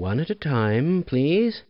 One at a time, please.